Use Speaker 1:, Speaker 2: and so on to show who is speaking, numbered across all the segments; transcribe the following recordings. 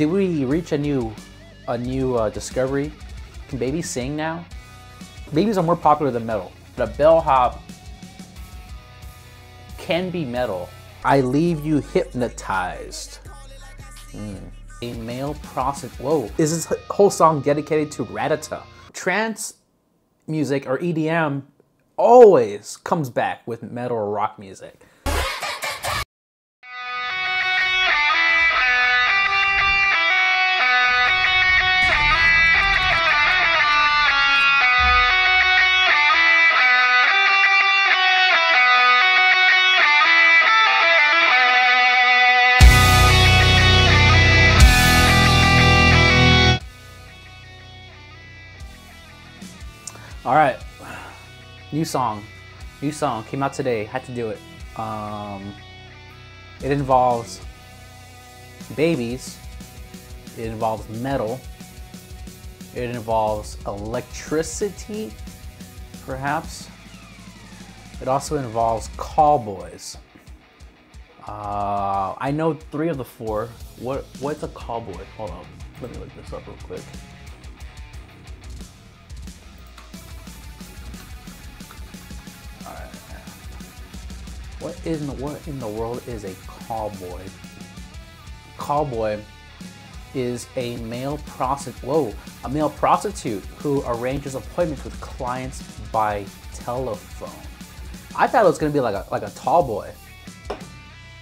Speaker 1: Did we reach a new, a new uh, discovery? Can babies sing now? Babies are more popular than metal. The bellhop can be metal. I leave you hypnotized. Mm. A male prostitute. Whoa. Is this whole song dedicated to Rattata? Trance music or EDM always comes back with metal or rock music. New song, new song came out today. Had to do it. Um, it involves babies. It involves metal. It involves electricity, perhaps. It also involves callboys. Uh, I know three of the four. What what's a callboy? Hold on, let me look this up real quick. What in the what in the world is a cowboy? Cowboy is a male prostitute. Whoa, a male prostitute who arranges appointments with clients by telephone. I thought it was gonna be like a like a tall boy,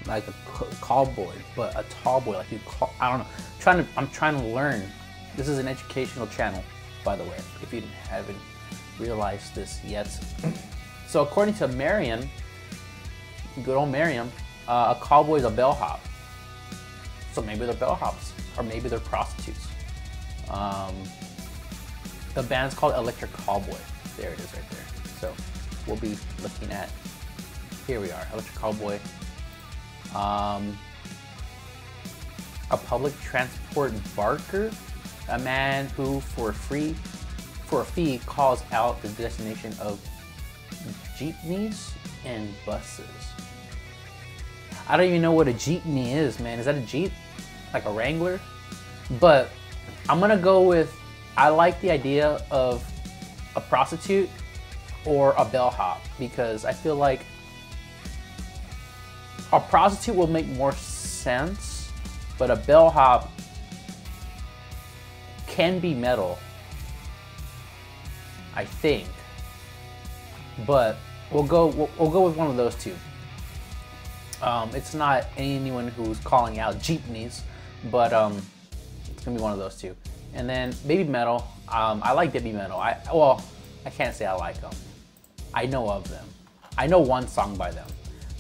Speaker 1: like a call boy, but a tall boy, like you call. I don't know. I'm trying to I'm trying to learn. This is an educational channel, by the way. If you haven't realized this yet. So according to Merriam, good old Merriam, uh, a callboy is a bellhop. So maybe they're bellhops, or maybe they're prostitutes. Um, the band's called Electric Callboy. There it is right there. So we'll be looking at, here we are, Electric Callboy. Um, a public transport barker, a man who for free, for a fee calls out the destination of jeepneys and buses. I don't even know what a jeepney is, man. Is that a jeep? Like a Wrangler? But I'm gonna go with I like the idea of a prostitute or a bellhop because I feel like a prostitute will make more sense, but a bellhop can be metal. I think. But we'll go we'll, we'll go with one of those two. Um, it's not anyone who's calling out jeepneys, but um, it's gonna be one of those two. And then Babymetal, um, I like Babymetal. I well, I can't say I like them. I know of them. I know one song by them.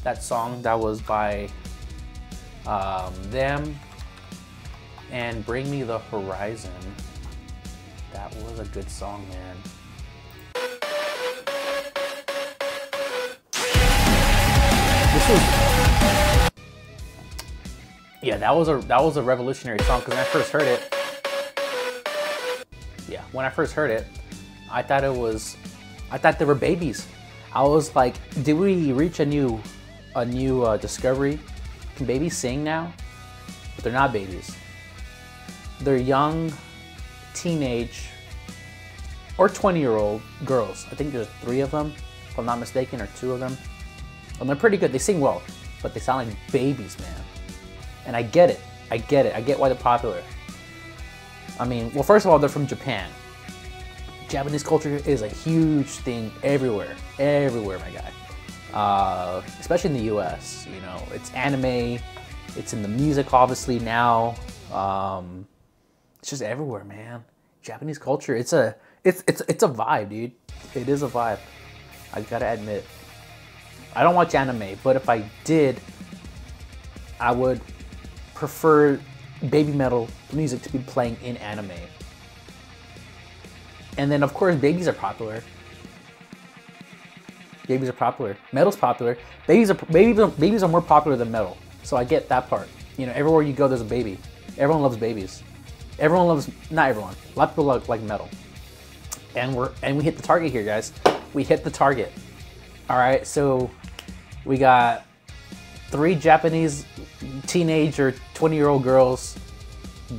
Speaker 1: That song that was by um, them and Bring Me the Horizon. That was a good song, man. Yeah, that was a that was a revolutionary song because when I first heard it, yeah, when I first heard it, I thought it was, I thought they were babies. I was like, did we reach a new, a new uh, discovery? Can babies sing now? But they're not babies. They're young, teenage, or 20 year old girls. I think there's three of them, if I'm not mistaken, or two of them. And they're pretty good. They sing well, but they sound like babies, man. And I get it. I get it. I get why they're popular. I mean, well, first of all, they're from Japan. Japanese culture is a huge thing everywhere. Everywhere, my guy. Uh, especially in the US. You know, it's anime, it's in the music, obviously, now. Um, it's just everywhere, man. Japanese culture, it's a it's it's it's a vibe, dude. It is a vibe. I gotta admit. I don't watch anime, but if I did, I would prefer baby metal music to be playing in anime. And then of course babies are popular. Babies are popular. Metal's popular. Babies are babies are, babies are more popular than metal. So I get that part. You know, everywhere you go there's a baby. Everyone loves babies. Everyone loves not everyone. A lot of people like, like metal. And we're and we hit the target here, guys. We hit the target. All right, so we got three Japanese teenage or 20 year old girls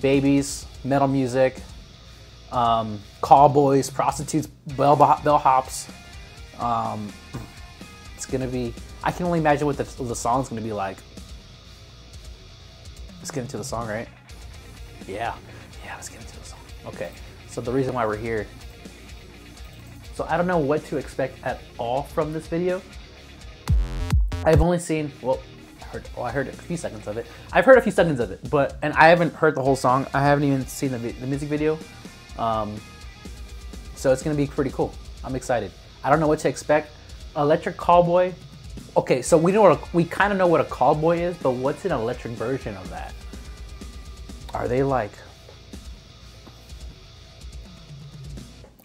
Speaker 1: babies, metal music, um, cowboys, prostitutes, bell bellhops. Um, it's gonna be. I can only imagine what the, the song's gonna be like. Let's get into the song, right? Yeah, yeah. Let's get into the song. Okay. So the reason why we're here. So I don't know what to expect at all from this video. I've only seen well, I heard. Oh, I heard a few seconds of it. I've heard a few seconds of it, but and I haven't heard the whole song. I haven't even seen the, the music video. Um, so it's gonna be pretty cool. I'm excited. I don't know what to expect. Electric Callboy. Okay, so we know what a, we kind of know what a cowboy is, but what's an electric version of that? Are they like?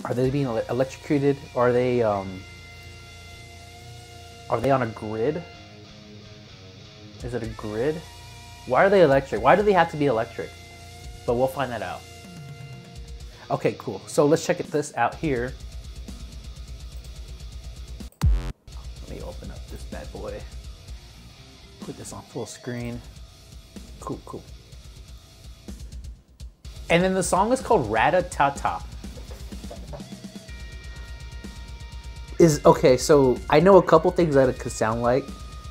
Speaker 1: Are they being electrocuted? Are they um? Are they on a grid? Is it a grid? Why are they electric? Why do they have to be electric? But we'll find that out. Okay, cool. So let's check it this out here. Let me open up this bad boy. Put this on full screen. Cool, cool. And then the song is called Rata-ta-ta. Is okay, so I know a couple things that it could sound like.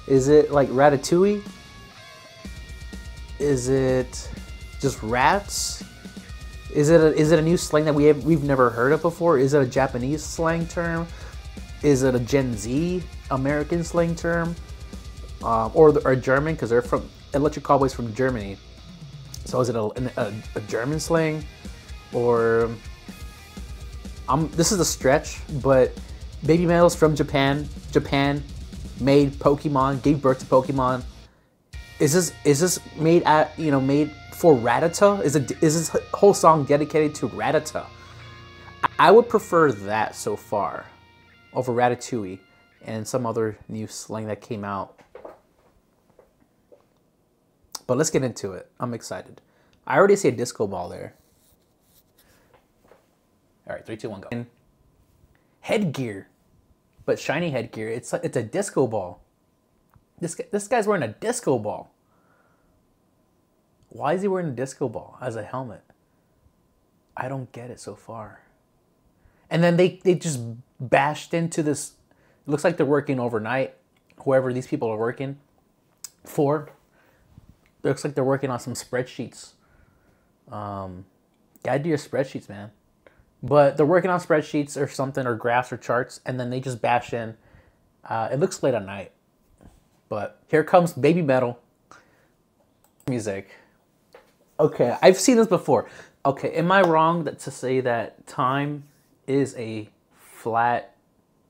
Speaker 1: Is it like Ratatouille? Is it just rats? Is it a, is it a new slang that we have we've never heard of before? Is it a Japanese slang term? Is it a Gen Z American slang term? Um, or or German because they're from Electric Callboys from Germany. So is it a, a, a German slang or I'm this is a stretch, but Baby males from Japan. Japan made Pokemon, gave birth to Pokemon. Is this is this made at you know made for Rattata? Is it is this whole song dedicated to Rattata? I would prefer that so far over Ratatouille and some other new slang that came out. But let's get into it. I'm excited. I already see a disco ball there. All right, three, two, one, go. Headgear, but shiny headgear. It's it's a disco ball. This this guy's wearing a disco ball. Why is he wearing a disco ball as a helmet? I don't get it so far. And then they, they just bashed into this. It looks like they're working overnight. Whoever these people are working for. It looks like they're working on some spreadsheets. Um, gotta do your spreadsheets, man. But they're working on spreadsheets or something, or graphs or charts, and then they just bash in. Uh, it looks late at night. But here comes Babymetal music. Okay, I've seen this before. Okay, am I wrong that to say that time is a flat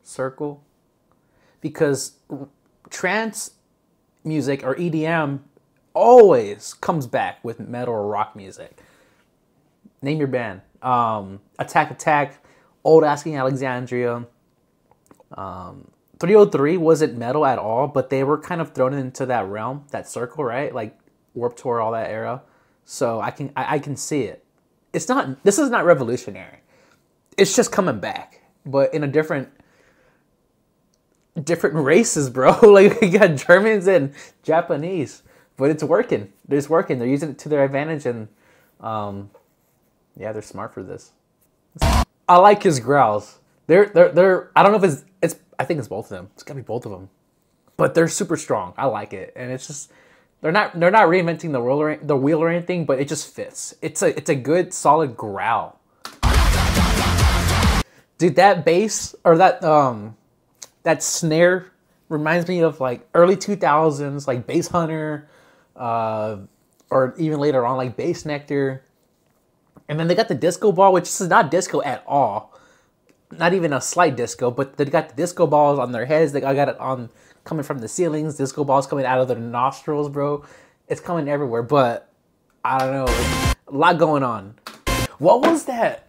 Speaker 1: circle? Because trance music or EDM always comes back with metal or rock music. Name your band. Um, Attack Attack, Old Asking Alexandria. Um, 3OH!3 wasn't metal at all, but they were kind of thrown into that realm, that circle, right? Like Warped Tour, all that era. So I can I, I can see it. It's not this is not revolutionary. It's just coming back, but in a different different races, bro. like you got Germans and Japanese, but it's working. It's working. They're using it to their advantage, and um, yeah, they're smart for this. I like his growls. They're they're they're. I don't know if it's it's. I think it's both of them. It's gotta be both of them, but they're super strong. I like it, and it's just they're not they're not reinventing the wheel or, the wheel or anything, but it just fits. It's a it's a good solid growl. Dude, that bass or that um that snare reminds me of like early 2000s like Basshunter uh or even later on like Bassnectar. And then they got the disco ball, which is not disco at all. Not even a slight disco, but they got the disco balls on their heads. They got it on coming from the ceilings, disco balls coming out of their nostrils, bro. It's coming everywhere, but I don't know. A lot going on. What was that?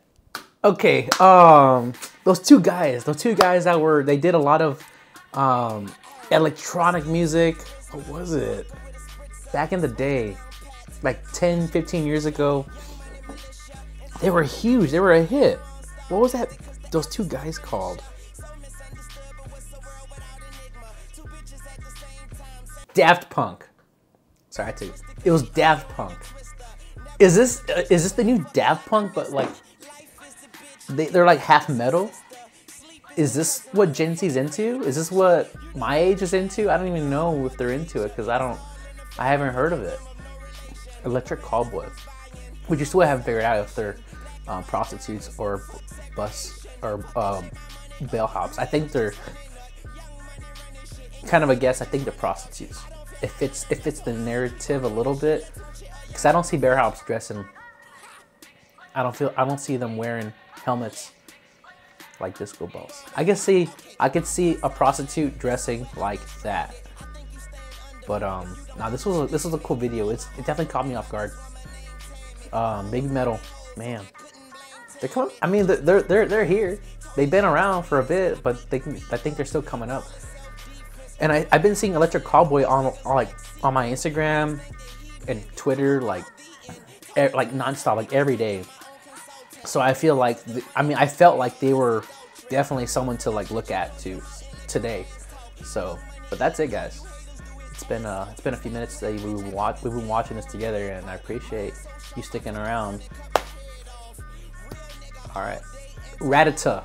Speaker 1: Okay, um, those two guys, those two guys that were, they did a lot of um, electronic music. What was it? Back in the day, like 10, 15 years ago, they were huge. They were a hit. What was that? Those two guys called? Daft Punk. Sorry, I had to. It was Daft Punk. Is this uh, is this the new Daft Punk? But like, they they're like half metal. Is this what Gen Z's into? Is this what my age is into? I don't even know if they're into it because I don't. I haven't heard of it. Electric Callboy. We just still haven't figured out if they're um, prostitutes or bus or um, bellhops. I think they're kind of a guess. I think they're prostitutes. If it's if it's the narrative a little bit, because I don't see bellhops dressing. I don't feel. I don't see them wearing helmets like disco balls. I can see. I could see a prostitute dressing like that. But um, now this was a, this was a cool video. It's it definitely caught me off guard. Um, Babymetal, man, they're coming. I mean, they're they're they're here. They've been around for a bit, but they can, I think they're still coming up. And I, I've been seeing Electric Callboy on, on like on my Instagram and Twitter like like nonstop, like every day. So I feel like I mean I felt like they were definitely someone to like look at to today. So, but that's it, guys. It's been uh, it's been a few minutes that we've watch we've been watching this together, and I appreciate you sticking around. All right, Ratata.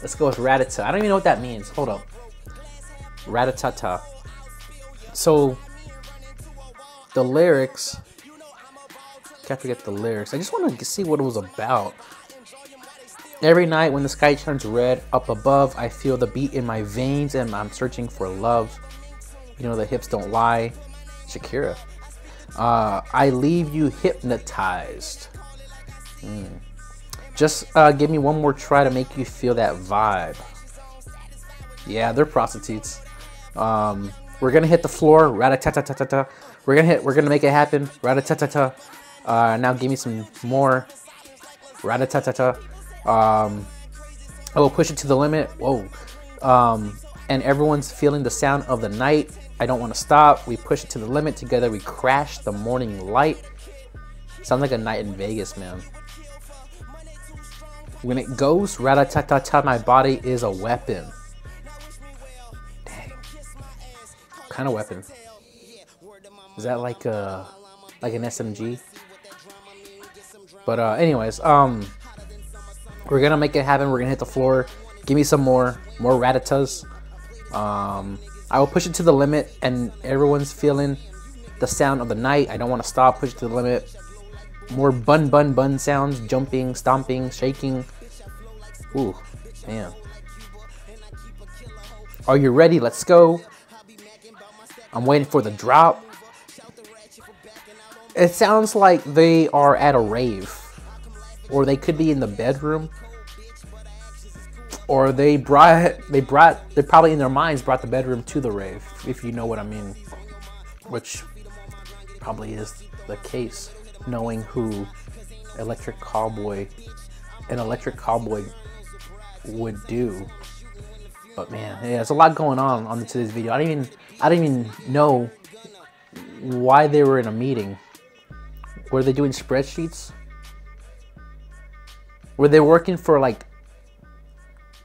Speaker 1: Let's go with Ratata. I don't even know what that means. Hold up. Ratatata. So the lyrics. Can't forget the lyrics. I just want to see what it was about. Every night when the sky turns red up above, I feel the beat in my veins and I'm searching for love. You know, the hips don't lie. Shakira. Uh, I leave you hypnotized. Mm. Just uh, give me one more try to make you feel that vibe. Yeah, they're prostitutes. Um, we're gonna hit the floor. Rat-a-ta-ta-ta-ta. We're gonna hit. We're gonna make it happen. Rat-a-ta-ta-ta. Uh, now give me some more. Rat-a-ta-ta-ta. Um, I will push it to the limit. Whoa. Um, and everyone's feeling the sound of the night. I don't want to stop. We push it to the limit together. We crash the morning light. Sounds like a night in Vegas, man. When it goes, rat-a-ta-ta-ta, my body is a weapon. Dang. What kind of weapon? Is that like a like an SMG? But uh, anyways, um, we're gonna make it happen. We're gonna hit the floor. Give me some more, more ratatas. Um, I will push it to the limit, and everyone's feeling the sound of the night. I don't want to stop. Push it to the limit. More bun bun bun sounds, jumping, stomping, shaking. Ooh, man. Are you ready? Let's go. I'm waiting for the drop. It sounds like they are at a rave. Or they could be in the bedroom. Or they brought they brought they probably in their minds brought the bedroom to the rave, if you know what I mean. Which probably is the case, knowing who Electric Callboy, an Electric Callboy would do. But man, yeah, there's a lot going on on today's video. I didn't even I didn't even know why they were in a meeting. Were they doing spreadsheets? Were they working for like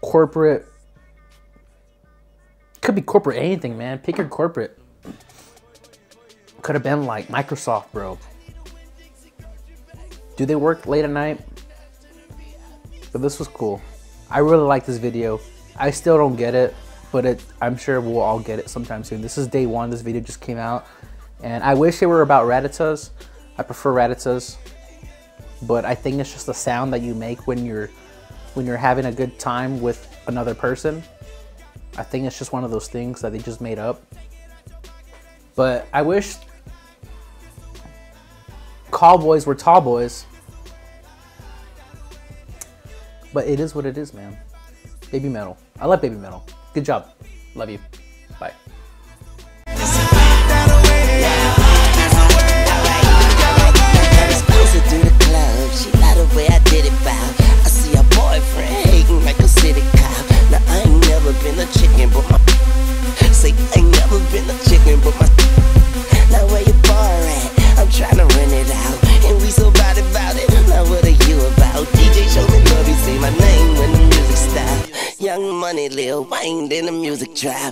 Speaker 1: corporate? Could be corporate anything, man. Pick your corporate. Could have been like Microsoft, bro. Do they work late at night? But this was cool. I really like this video. I still don't get it, but it, I'm sure we'll all get it sometime soon. This is day one. This video just came out. And I wish it were about Rattatas. I prefer Rattatas. But I think it's just the sound that you make when you're when you're having a good time with another person. I think it's just one of those things that they just made up. But I wish cowboys were tall boys. But it is what it is, man. Baby metal. I love baby metal. Good job. Love you. Trap.